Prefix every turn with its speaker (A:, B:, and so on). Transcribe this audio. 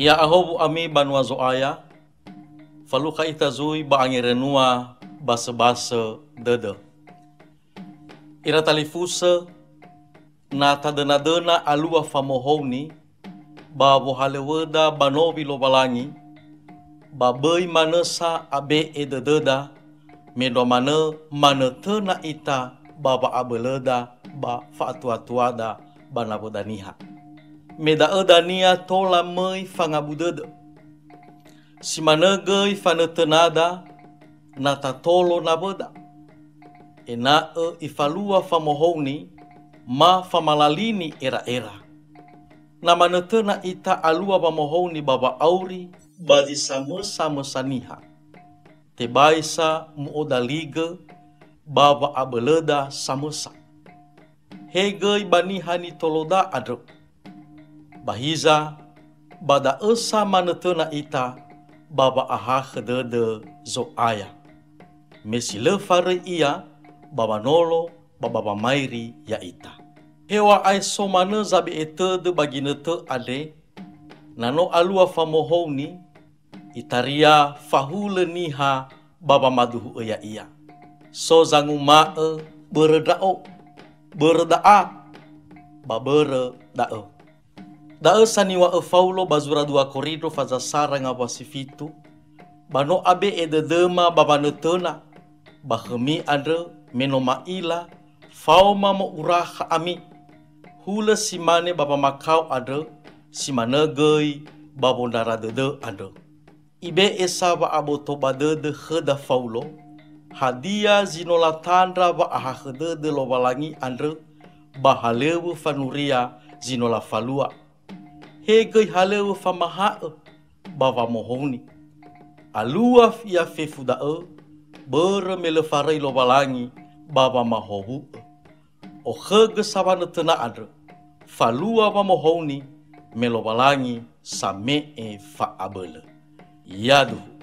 A: Ia ahobu ami banua zoaya, faluka ita zui ba renua basa-basa dede. Ira talifusa na tadana-dana alua famohoni ba bohaleweda banobi lobalangi ba bai manesa abe e dededa medo mana mana tena ita baba abeleda ba faatuatuada ba nabodaniha. Meda edania tola mai fangabudeda. Si mana gai fanetenada na tatolo naboda. E na e ifalua famohoni ma famalalini era-era. Na manetena ita alua bamohoni baba auri badi sama-sama saniha. Te baisa muoda liga baba abeleda samusa. Hegei banihani toloda adruk. Bahiza bada esa manetena ita baba aha khedede zo aya. Mesi le fare ia baba nolo baba mairi ya ita. Hewa ai zabi etede bagi nete ade nano alua famohoni itaria fahule niha baba maduhu ya ia. So zangu mae beredao beredaa babere dao. Da saniwa e faulo bazura dua korido faza sara nga wasifitu. Bano abe e de dema babanetena. Bahemi ade meno maila. Fauma mo uraha ami. Hula simane baba makau ade. Simane gei babondara dede ade. Ibe esa ba abo toba dede heda faulo. Hadia zinola tandra ba aha hede lo balangi ande. Bahalewu fanuria zinola falua he gai haleu famaha bawa mohoni. Alua fia fefu da e, bere mele farai lo balangi bawa mahohu. O hege sabana tena adre, falua wa mohoni melo balangi sa me e fa abele. Yadu.